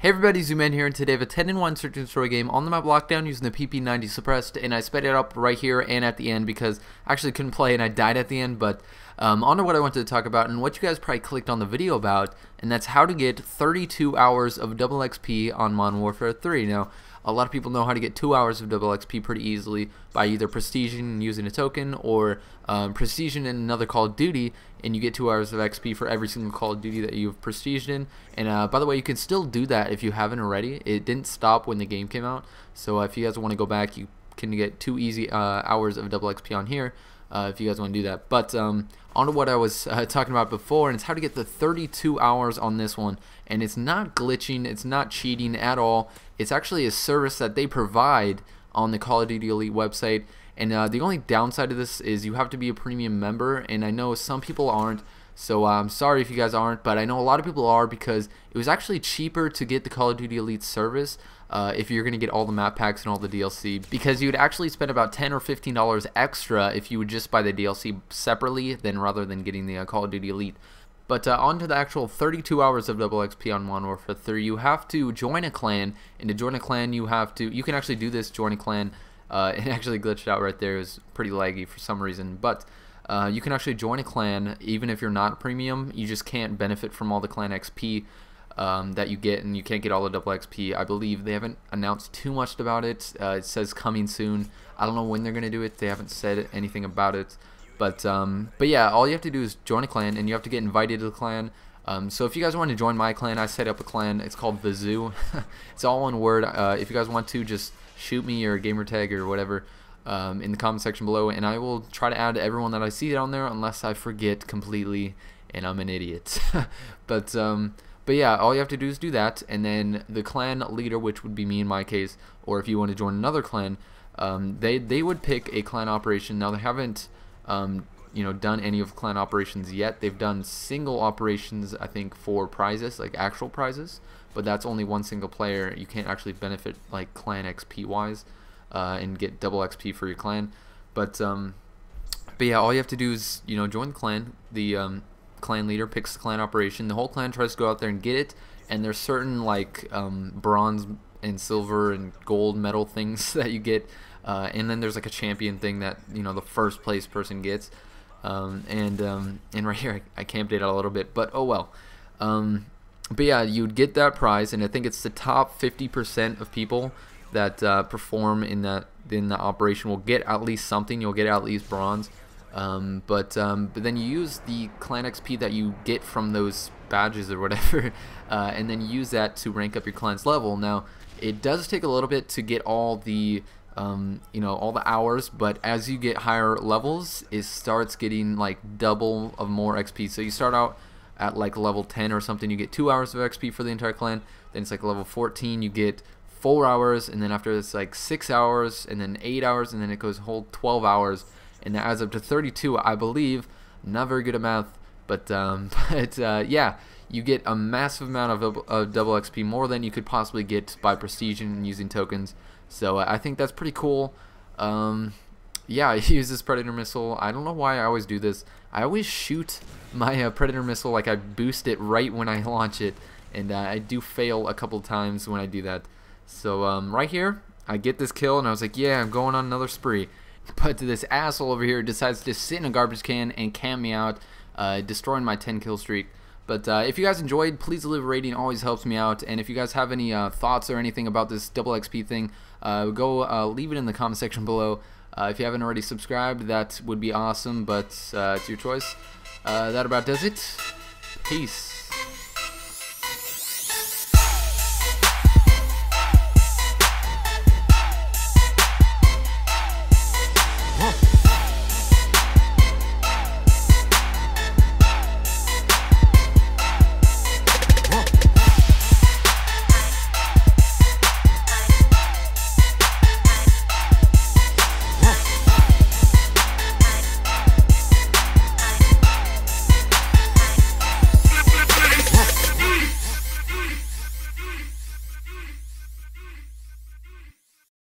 Hey everybody, Zoom here, and today I have a 10 in 1 search and destroy game on the map lockdown using the PP90 suppressed, and I sped it up right here and at the end because I actually couldn't play and I died at the end, but um, on to what I wanted to talk about and what you guys probably clicked on the video about, and that's how to get 32 hours of double XP on Modern Warfare 3. Now, a lot of people know how to get 2 hours of double XP pretty easily by either prestiging and using a token or um, prestiging in another Call of Duty and you get 2 hours of XP for every single Call of Duty that you've prestiged in. And uh, by the way, you can still do that if you haven't already. It didn't stop when the game came out. So uh, if you guys want to go back, you can get 2 easy uh, hours of double XP on here. Uh, if you guys want to do that. But um, on to what I was uh, talking about before, and it's how to get the 32 hours on this one. And it's not glitching, it's not cheating at all. It's actually a service that they provide on the Call of Duty Elite website. And uh, the only downside of this is you have to be a premium member, and I know some people aren't. So I'm sorry if you guys aren't, but I know a lot of people are because it was actually cheaper to get the Call of Duty Elite service uh, if you're going to get all the map packs and all the DLC because you'd actually spend about 10 or 15 dollars extra if you would just buy the DLC separately than rather than getting the uh, Call of Duty Elite. But uh, on to the actual 32 hours of double XP on Modern Warfare 3, you have to join a clan, and to join a clan you have to, you can actually do this, join a clan, uh, it actually glitched out right there, it was pretty laggy for some reason, but uh, you can actually join a clan even if you're not premium, you just can't benefit from all the clan XP um, that you get, and you can't get all the double XP. I believe they haven't announced too much about it. Uh, it says coming soon. I don't know when they're gonna do it. They haven't said anything about it. But um, but yeah, all you have to do is join a clan, and you have to get invited to the clan. Um, so if you guys want to join my clan, I set up a clan. It's called the Zoo. it's all one word. Uh, if you guys want to, just shoot me or gamertag or whatever um, in the comment section below, and I will try to add everyone that I see on there, unless I forget completely and I'm an idiot. but um, but yeah, all you have to do is do that, and then the clan leader, which would be me in my case, or if you want to join another clan, um, they they would pick a clan operation. Now they haven't um, you know done any of clan operations yet. They've done single operations, I think, for prizes, like actual prizes, but that's only one single player. You can't actually benefit like clan XP wise uh, and get double XP for your clan. But um, but yeah, all you have to do is you know join the clan. The um, clan leader picks the clan operation. The whole clan tries to go out there and get it, and there's certain like um, bronze and silver and gold medal things that you get, uh, and then there's like a champion thing that you know the first place person gets. Um, and um, and right here I, I, camped it out a little bit, but oh well. Um, but yeah, you'd get that prize, and I think it's the top 50% of people that uh, perform in that in the operation will get at least something. You'll get at least bronze. Um, but um, but then you use the clan XP that you get from those badges or whatever, uh, and then use that to rank up your clan's level. Now it does take a little bit to get all the um, you know all the hours, but as you get higher levels, it starts getting like double of more XP. So you start out at like level 10 or something, you get two hours of XP for the entire clan. Then it's like level 14, you get four hours, and then after it's like six hours, and then eight hours, and then it goes whole 12 hours and that adds up to 32, I believe. Not very good at math, but um, but uh, yeah, you get a massive amount of, of, double XP, more than you could possibly get by prestige and using tokens. So uh, I think that's pretty cool. Um, yeah, I use this Predator missile. I don't know why I always do this. I always shoot my uh, Predator missile like I boost it right when I launch it, and uh, I do fail a couple times when I do that. So um, right here, I get this kill, and I was like, yeah, I'm going on another spree. But this asshole over here decides to sit in a garbage can and cam me out, uh, destroying my 10 kill streak. But uh, if you guys enjoyed, please leave a rating. Always helps me out. And if you guys have any uh, thoughts or anything about this double XP thing, uh, go uh, leave it in the comment section below. Uh, if you haven't already subscribed, that would be awesome. But it's your choice. that about does it. Peace.